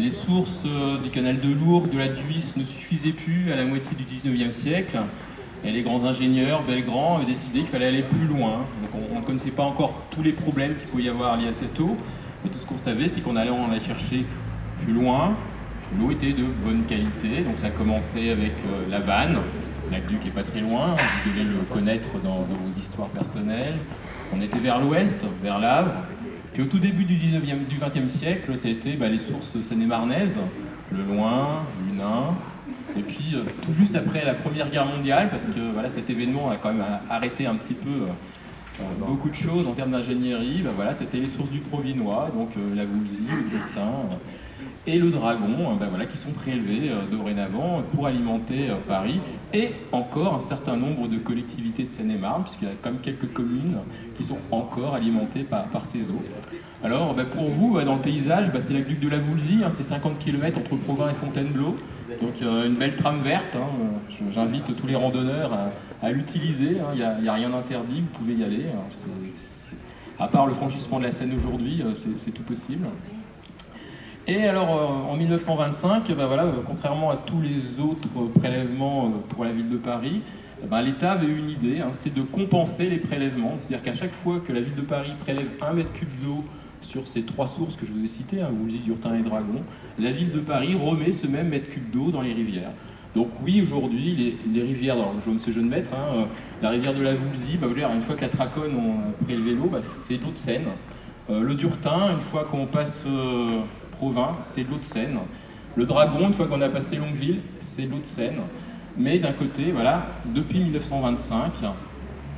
les sources euh, du canal de Lourdes, de la Duisse ne suffisaient plus à la moitié du 19e siècle. Et les grands ingénieurs, Belgrand, avaient décidé qu'il fallait aller plus loin. Donc on ne connaissait pas encore tous les problèmes qu'il pouvait y avoir liés à cette eau. Mais tout ce qu'on savait, c'est qu'on allait en la chercher plus loin. L'eau était de bonne qualité. Donc ça a commencé avec euh, la vanne. L'aqueduc pas très loin, vous devez le connaître dans, vos histoires personnelles. On était vers l'ouest, vers l'Avre. Puis au tout début du, 19e, du 20e siècle, bah, les sources seine-et-marnaises, le Loing, l'Unin, et puis euh, tout juste après la Première Guerre mondiale, parce que voilà, cet événement a quand même arrêté un petit peu euh, beaucoup de choses en termes d'ingénierie, bah, voilà, c'était les sources du Provinois, donc euh, la Voulzy, le Crétin et le Dragon, bah, voilà, qui sont prélevés dorénavant pour alimenter Paris, et encore un certain nombre de collectivités de Seine-et-Marne, puisqu'il y a quand même quelques communes qui sont encore alimentées par, ces eaux. Alors, pour vous, dans le paysage, c'est l'aqueduc de la Voulzy, hein, c'est 50 km entre Provins et Fontainebleau, donc euh, une belle trame verte, hein. j'invite tous les randonneurs à, l'utiliser, il hein. n'y a, rien d'interdit, vous pouvez y aller. Hein. à part le franchissement de la Seine aujourd'hui, euh, c'est tout possible. Et alors euh, en 1925, ben voilà, contrairement à tous les autres prélèvements pour la ville de Paris, ben, l'État avait une idée, c'était de compenser les prélèvements. C'est-à-dire qu'à chaque fois que la ville de Paris prélève un mètre cube d'eau sur ces trois sources que je vous ai citées, hein, Voulzy, Durtin et Dragon, la ville de Paris remet ce même mètre cube d'eau dans les rivières. Donc oui, aujourd'hui, les, rivières, alors je monsieur jeune maître, hein, euh, la rivière de la Voulzy, bah, une fois que la Traconne a prélevé l'eau, bah, c'est l'eau de Seine. Euh, le Durtin, une fois qu'on passe euh, C'est l'eau de Seine. Le Dragon, une fois qu'on a passé Longueville, c'est l'eau de Seine. Mais d'un côté, voilà, depuis 1925,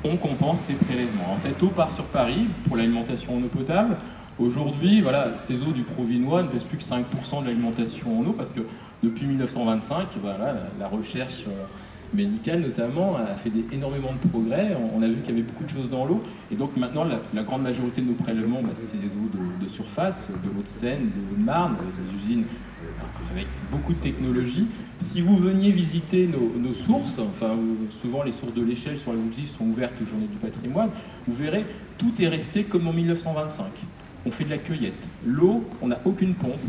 on compense ces prélèvements. En fait, eau part sur Paris pour l'alimentation en eau potable, Aujourd'hui, voilà, ces eaux du Provinois ne pèsent plus que 5% de l'alimentation en eau parce que depuis 1925, voilà, la, recherche euh, médicale notamment a fait énormément de progrès. On, a vu qu'il y avait beaucoup de choses dans l'eau. Et donc maintenant, la, grande majorité de nos prélèvements, bah, c'est des eaux de, surface, de l'eau de Seine, de l'eau de Marne, des usines avec beaucoup de technologies. Si vous veniez visiter nos, sources, enfin souvent les sources de l'échelle sur la Voulzy sont ouvertes aux journées du patrimoine, vous verrez, tout est resté comme en 1925 on fait de la cueillette. L'eau, on n'a aucune pompe,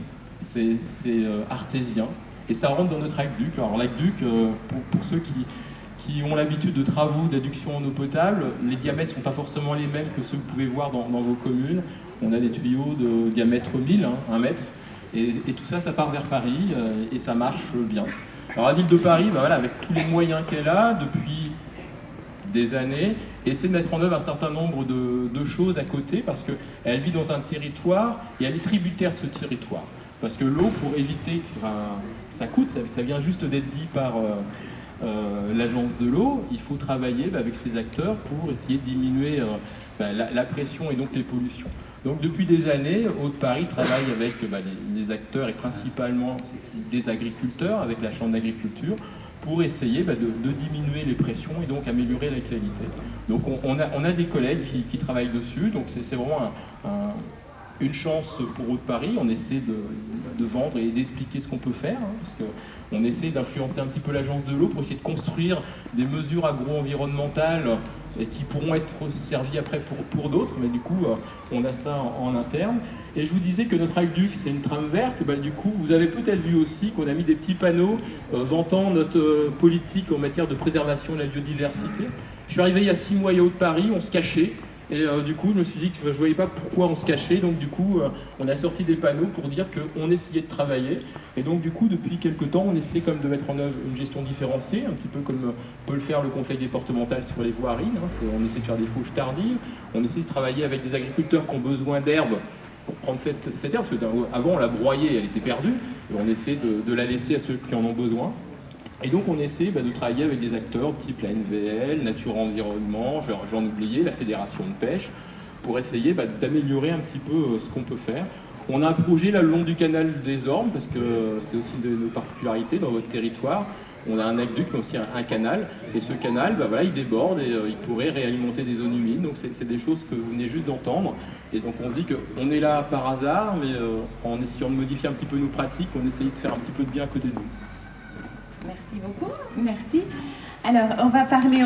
c'est euh, artésien, et ça rentre dans notre aqueduc. Alors l'aqueduc, euh, pour, ceux qui, ont l'habitude de travaux d'adduction en eau potable, les diamètres ne sont pas forcément les mêmes que ceux que vous pouvez voir dans, vos communes. On a des tuyaux de diamètre 1000, 1 hein, mètre, et, tout ça, ça part vers Paris, euh, et ça marche bien. Alors la ville de Paris, bah voilà, avec tous les moyens qu'elle a depuis des années, essaie de mettre en œuvre un certain nombre de, choses à côté parce qu'elle vit dans un territoire et elle est tributaire de ce territoire. Parce que l'eau, pour éviter que ça coûte, ça, vient juste d'être dit par euh, euh, l'agence de l'eau, il faut travailler bah, avec ces acteurs pour essayer de diminuer euh, bah, la, pression et donc les pollutions. Donc depuis des années, Haute-Paris travaille avec bah, les, acteurs et principalement des agriculteurs, avec la Chambre d'agriculture, pour essayer de, diminuer les pressions et donc améliorer la qualité. Donc on, a, des collègues qui, travaillent dessus, donc c'est vraiment une chance pour Haute-Paris, on essaie de, vendre et d'expliquer ce qu'on peut faire, hein, parce qu'on essaie d'influencer un petit peu l'agence de l'eau pour essayer de construire des mesures agro-environnementales qui pourront être servies après pour, d'autres, mais du coup euh, on a ça en interne. Et je vous disais que notre aqueduc, c'est une trame verte. Ben, du coup, vous avez peut-être vu aussi qu'on a mis des petits panneaux euh, vantant notre euh, politique en matière de préservation de la biodiversité. Je suis arrivé il y a six mois à Haute-Paris, on se cachait. Et euh, du coup, je me suis dit que je ne voyais pas pourquoi on se cachait. Donc du coup, on a sorti des panneaux pour dire qu'on essayait de travailler. Et donc du coup, depuis quelques temps, on essaie comme de mettre en œuvre une gestion différenciée, un petit peu comme peut le faire le conseil départemental sur les voiries. Hein. On essaie de faire des fauches tardives. On essaie de travailler avec des agriculteurs qui ont besoin d'herbes pour prendre cette, herbe, parce qu'avant on la broyait, elle était perdue, et on essaie de, la laisser à ceux qui en ont besoin. Et donc on essaie bah, de travailler avec des acteurs type la NVL, Nature Environnement, j'en oubliais, la Fédération de pêche, pour essayer bah, d'améliorer un petit peu euh, ce qu'on peut faire. On a un projet là le long du canal des Ormes, parce que c'est aussi une de nos particularités dans votre territoire. On a un aqueduc, mais aussi un, canal. Et ce canal, bah, il déborde et euh, il pourrait réalimenter des zones humides. Donc c'est des choses que vous venez juste d'entendre. Et donc on se dit qu'on est là par hasard, mais euh, en essayant de modifier un petit peu nos pratiques, on essaye de faire un petit peu de bien à côté de nous. Merci beaucoup. Merci. Alors, on va parler...